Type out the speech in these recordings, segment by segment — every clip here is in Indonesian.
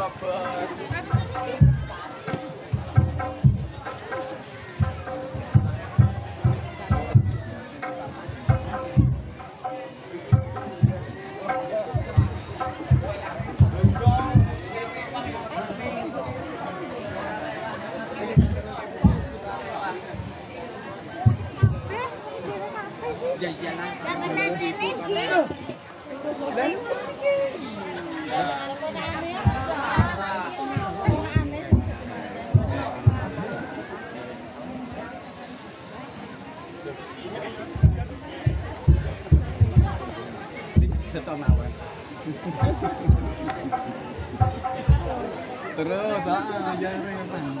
Surabaya. jajanan. Gak pernah terjadi. Terus, ah, jangan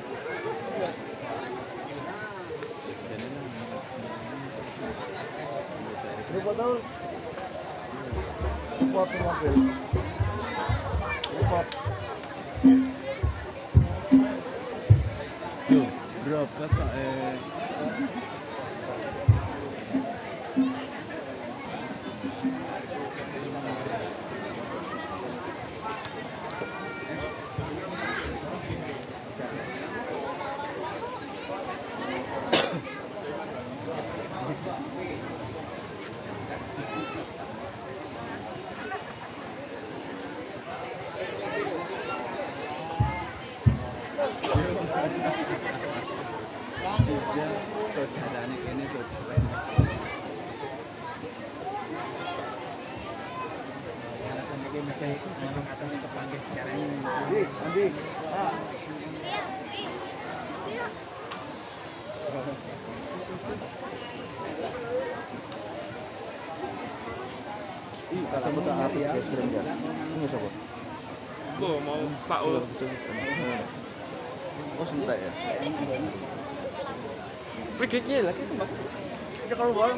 Yo, bro, passa. É... Eh. Dia saudaranya ini saudaranya Andi, Andi, ah. Ih, kata buka api ya. Ini siapa? Oh, mau Pak Ul. Oh, sebentar ya. Pergi lagi ke Mbak. Kita kalau boleh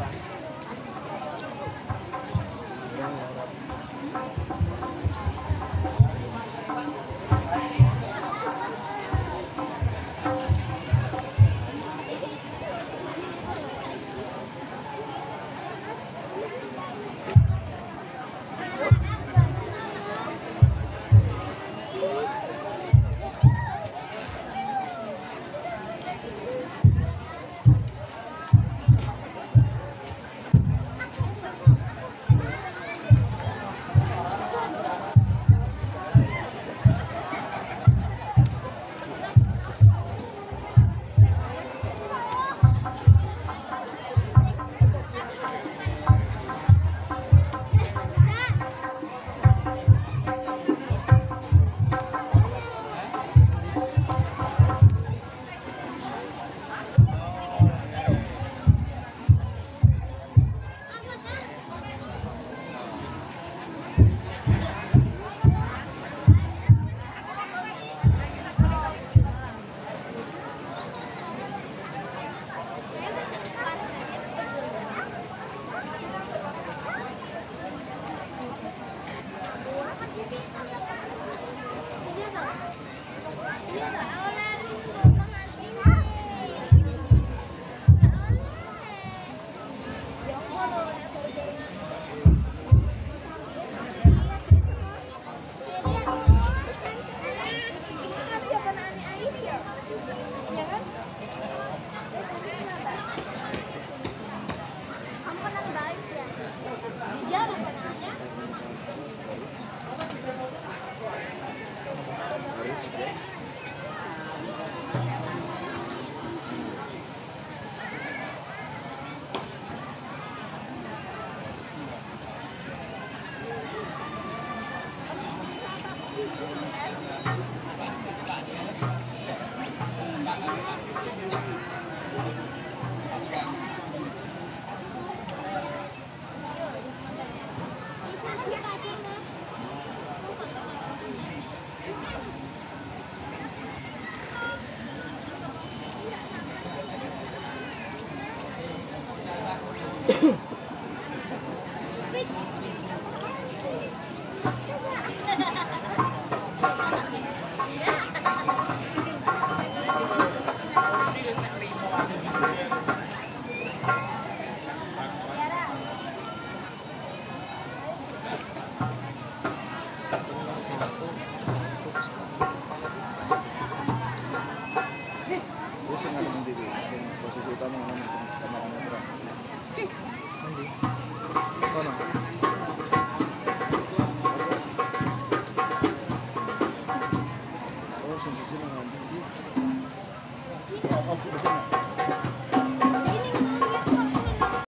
mau Satu.